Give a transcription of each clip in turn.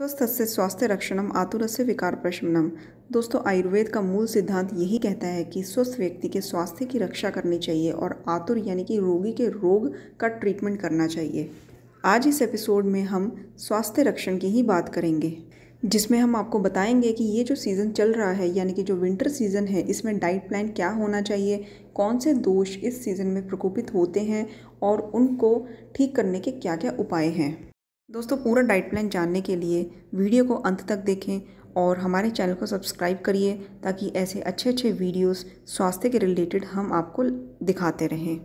स्वस्थस्य स्वास्थ्य रक्षणम आतुरस्य विकार प्रशमनम दोस्तों, आयुर्वेद का मूल सिद्धांत यही कहता है कि स्वस्थ व्यक्ति के स्वास्थ्य की रक्षा करनी चाहिए और आतुर यानी कि रोगी के रोग का ट्रीटमेंट करना चाहिए। आज इस एपिसोड में हम स्वास्थ्य रक्षण की ही बात करेंगे, जिसमें हम आपको बताएँगे कि ये जो सीज़न चल रहा है, यानी कि जो विंटर सीज़न है, इसमें डाइट प्लान क्या होना चाहिए, कौन से दोष इस सीज़न में प्रकोपित होते हैं और उनको ठीक करने के क्या क्या उपाय हैं। दोस्तों, पूरा डाइट प्लान जानने के लिए वीडियो को अंत तक देखें और हमारे चैनल को सब्सक्राइब करिए ताकि ऐसे अच्छे अच्छे वीडियोस स्वास्थ्य के रिलेटेड हम आपको दिखाते रहें।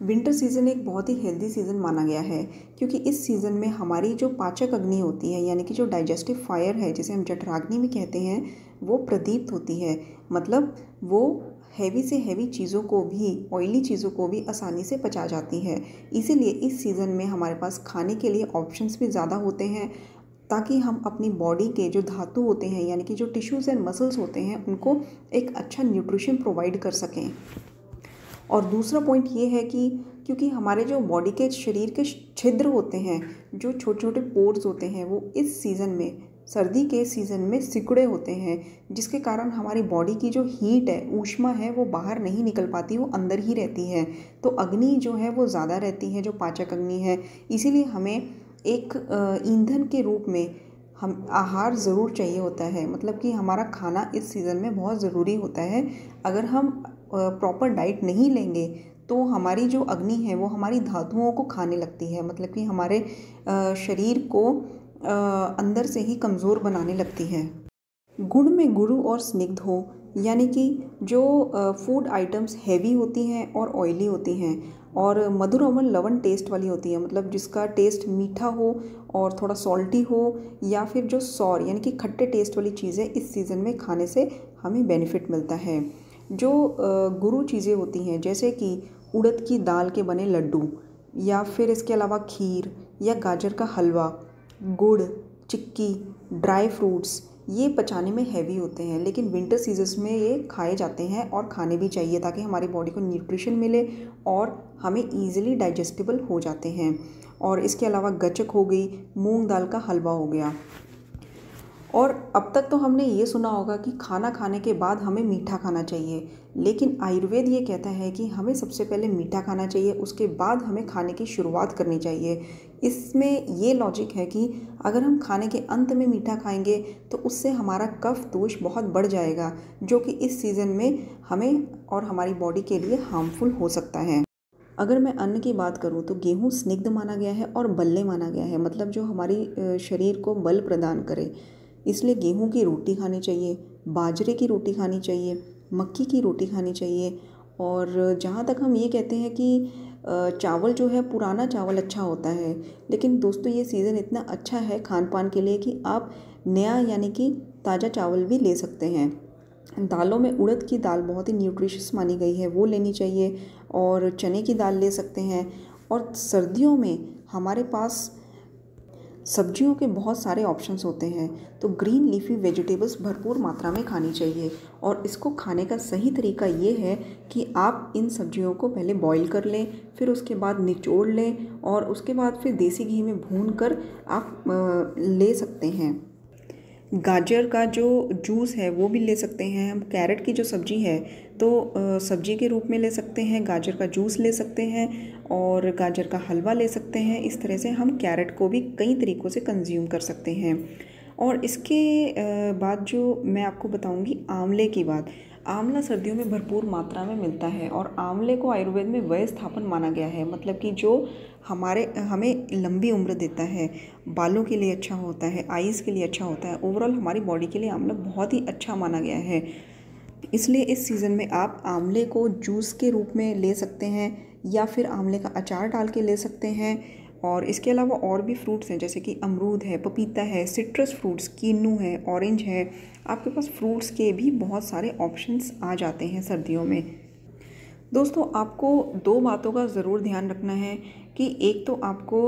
विंटर सीज़न एक बहुत ही हेल्दी सीज़न माना गया है क्योंकि इस सीज़न में हमारी जो पाचक अग्नि होती है, यानी कि जो डाइजेस्टिव फायर है, जिसे हम जठराग्नि भी कहते हैं, वो प्रदीप्त होती है। मतलब वो हैवी से हैवी चीज़ों को भी ऑयली चीज़ों को भी आसानी से पचा जाती है। इसीलिए इस सीज़न में हमारे पास खाने के लिए ऑप्शंस भी ज़्यादा होते हैं, ताकि हम अपनी बॉडी के जो धातु होते हैं, यानी कि जो टिश्यूज़ एंड मसल्स होते हैं, उनको एक अच्छा न्यूट्रिशन प्रोवाइड कर सकें। और दूसरा पॉइंट ये है कि, क्योंकि हमारे जो बॉडी के शरीर के छिद्र होते हैं, जो छोटे छोटे पोर्स होते हैं, वो इस सीज़न में सर्दी के सीज़न में सिकुड़े होते हैं, जिसके कारण हमारी बॉडी की जो हीट है, ऊष्मा है, वो बाहर नहीं निकल पाती, वो अंदर ही रहती है। तो अग्नि जो है, वो ज़्यादा रहती है, जो पाचक अग्नि है। इसीलिए हमें एक ईंधन के रूप में हम आहार ज़रूर चाहिए होता है। मतलब कि हमारा खाना इस सीज़न में बहुत ज़रूरी होता है। अगर हम प्रॉपर डाइट नहीं लेंगे तो हमारी जो अग्नि है, वो हमारी धातुओं को खाने लगती है। मतलब कि हमारे शरीर को अंदर से ही कमज़ोर बनाने लगती है। गुड़ में गुरु और स्निग्ध हो, यानी कि जो फ़ूड आइटम्स हैवी होती हैं और ऑयली होती हैं, और मधुर अमल लवन टेस्ट वाली होती है मतलब जिसका टेस्ट मीठा हो और थोड़ा सॉल्टी हो, या फिर जो सौर यानी कि खट्टे टेस्ट वाली चीज़ें इस सीज़न में खाने से हमें बेनिफिट मिलता है। जो गुरु चीज़ें होती हैं, जैसे कि उड़द की दाल के बने लड्डू, या फिर इसके अलावा खीर या गाजर का हलवा गुड़, चिक्की, ड्राई फ्रूट्स, ये पचाने में हैवी होते हैं, लेकिन विंटर सीजन्स में ये खाए जाते हैं और खाने भी चाहिए ताकि हमारी बॉडी को न्यूट्रिशन मिले और हमें ईजिली डाइजेस्टिबल हो जाते हैं। और इसके अलावा गचक हो गई, मूंग दाल का हलवा हो गया। और अब तक तो हमने ये सुना होगा कि खाना खाने के बाद हमें मीठा खाना चाहिए। लेकिन आयुर्वेद ये कहता है कि हमें सबसे पहले मीठा खाना चाहिए, उसके बाद हमें खाने की शुरुआत करनी चाहिए। इसमें ये लॉजिक है कि अगर हम खाने के अंत में मीठा खाएँगे तो उससे हमारा कफ दोष बहुत बढ़ जाएगा, जो कि इस सीज़न में हमें और हमारी बॉडी के लिए हार्मफुल हो सकता है। अगर मैं अन्न की बात करूँ तो गेहूँ स्निग्ध माना गया है और बल्ले माना गया है मतलब जो हमारी शरीर को बल प्रदान करे। इसलिए गेहूँ की रोटी खानी चाहिए, बाजरे की रोटी खानी चाहिए, मक्की की रोटी खानी चाहिए। और जहाँ तक हम ये कहते हैं कि चावल जो है, पुराना चावल अच्छा होता है। लेकिन दोस्तों, ये सीज़न इतना अच्छा है खान पान के लिए कि आप नया यानी कि ताज़ा चावल भी ले सकते हैं। दालों में उड़द की दाल बहुत ही न्यूट्रिशियस मानी गई है, वो लेनी चाहिए। और चने की दाल ले सकते हैं। और सर्दियों में हमारे पास सब्जियों के बहुत सारे ऑप्शंस होते हैं तो ग्रीन लीफी वेजिटेबल्स भरपूर मात्रा में खानी चाहिए। और इसको खाने का सही तरीका ये है कि आप इन सब्जियों को पहले बॉईल कर लें, फिर उसके बाद निचोड़ लें और उसके बाद फिर देसी घी में भून कर आप ले सकते हैं। गाजर का जो जूस है, वो भी ले सकते हैं। हम कैरेट की जो सब्ज़ी है तो सब्ज़ी के रूप में ले सकते हैं, गाजर का जूस ले सकते हैं और गाजर का हलवा ले सकते हैं। इस तरह से हम कैरेट को भी कई तरीक़ों से कंज्यूम कर सकते हैं। और इसके बाद जो मैं आपको बताऊँगी आंवले की बात। आंवला सर्दियों में भरपूर मात्रा में मिलता है और आंवले को आयुर्वेद में वय स्थापन माना गया है। मतलब कि जो हमारे, हमें लंबी उम्र देता है, बालों के लिए अच्छा होता है आइज़ के लिए अच्छा होता है, ओवरऑल हमारी बॉडी के लिए आंवला बहुत ही अच्छा माना गया है। इसलिए इस सीज़न में आप आंवले को जूस के रूप में ले सकते हैं या फिर आंवले का अचार डाल के ले सकते हैं। और इसके अलावा और भी फ्रूट्स हैं, जैसे कि अमरूद है, पपीता है सिट्रस फ्रूट्स कीनू है ऑरेंज है। आपके पास फ्रूट्स के भी बहुत सारे ऑप्शंस आ जाते हैं सर्दियों में। दोस्तों, आपको दो बातों का ज़रूर ध्यान रखना है कि एक तो आपको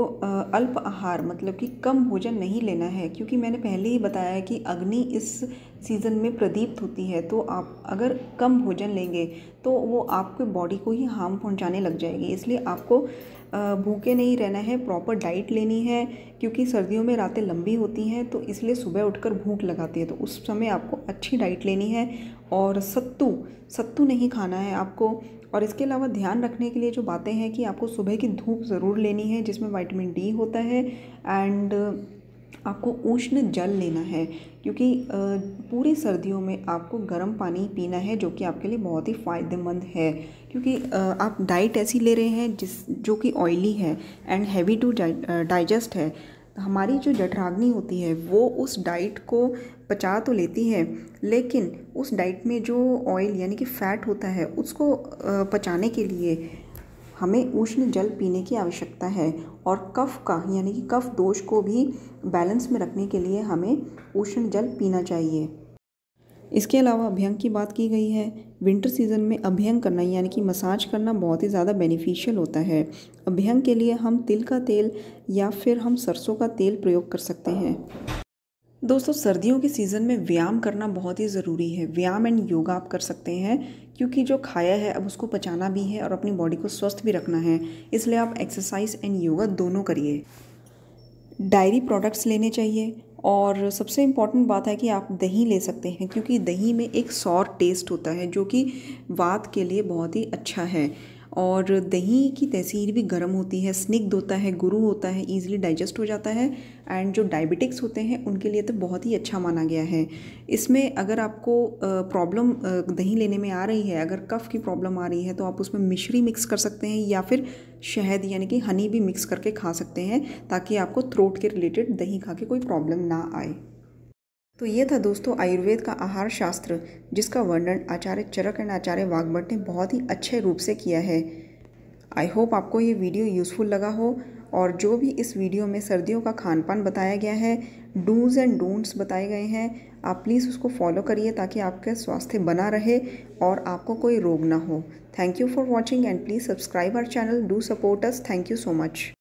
अल्प आहार मतलब कि कम भोजन नहीं लेना है, क्योंकि मैंने पहले ही बताया है कि अग्नि इस सीज़न में प्रदीप्त होती है तो आप अगर कम भोजन लेंगे तो वो आपके बॉडी को ही हार्म पहुँचाने लग जाएगी। इसलिए आपको भूखे नहीं रहना है प्रॉपर डाइट लेनी है, क्योंकि सर्दियों में रातें लंबी होती हैं तो इसलिए सुबह उठकर भूख लगाती है। तो उस समय आपको अच्छी डाइट लेनी है और सत्तू सत्तू नहीं खाना है आपको। और इसके अलावा ध्यान रखने के लिए जो बातें हैं कि आपको सुबह की धूप ज़रूर लेनी है, जिसमें वाइटमिन डी होता है एंड आपको उष्ण जल लेना है, क्योंकि पूरी सर्दियों में आपको गर्म पानी पीना है, जो कि आपके लिए बहुत ही फ़ायदेमंद है। क्योंकि आप डाइट ऐसी ले रहे हैं, जिस, जो कि ऑयली है एंड हैवी टू डाइजेस्ट है। हमारी जो जठराग्नि होती है, वो उस डाइट को पचा तो लेती है, लेकिन उस डाइट में जो ऑयल यानी कि फ़ैट होता है, उसको पचाने के लिए हमें उष्ण जल पीने की आवश्यकता है और कफ का, यानी कि कफ दोष को भी बैलेंस में रखने के लिए हमें उष्ण जल पीना चाहिए। इसके अलावा अभ्यंग की बात की गई है। विंटर सीज़न में अभ्यंग करना, यानी कि मसाज करना बहुत ही ज़्यादा बेनिफिशियल होता है। अभ्यंग के लिए हम तिल का तेल या फिर हम सरसों का तेल प्रयोग कर सकते हैं। दोस्तों, सर्दियों के सीज़न में व्यायाम करना बहुत ही ज़रूरी है। व्यायाम एंड योगा आप कर सकते हैं, क्योंकि जो खाया है, अब उसको पचाना भी है और अपनी बॉडी को स्वस्थ भी रखना है। इसलिए आप एक्सरसाइज एंड योगा दोनों करिए। डायरी प्रोडक्ट्स लेने चाहिए और सबसे इंपॉर्टेंट बात है कि आप दही ले सकते हैं, क्योंकि दही में एक सौर टेस्ट होता है, जो कि वात के लिए बहुत ही अच्छा है। और दही की तहसीर भी गर्म होती है, स्निग्ध होता है, गुरु होता है ईजिली डाइजेस्ट हो जाता है एंड जो डायबिटिक्स होते हैं, उनके लिए तो बहुत ही अच्छा माना गया है। इसमें अगर आपको प्रॉब्लम दही लेने में आ रही है, अगर कफ़ की प्रॉब्लम आ रही है तो आप उसमें मिश्री मिक्स कर सकते हैं या फिर शहद यानी कि हनी भी मिक्स करके खा सकते हैं, ताकि आपको थ्रोट के रिलेटेड दही खा के कोई प्रॉब्लम ना आए। तो ये था दोस्तों आयुर्वेद का आहार शास्त्र, जिसका वर्णन आचार्य चरक एंड आचार्य वाघभट ने बहुत ही अच्छे रूप से किया है। आई होप आपको ये वीडियो यूज़फुल लगा हो, और जो भी इस वीडियो में सर्दियों का खान पान बताया गया है, डूज़ एंड डोंट्स बताए गए हैं, आप प्लीज़ उसको फॉलो करिए ताकि आपका स्वास्थ्य बना रहे और आपको कोई रोग ना हो। Thank you for watching and please subscribe our channel, do support us. Thank you so much.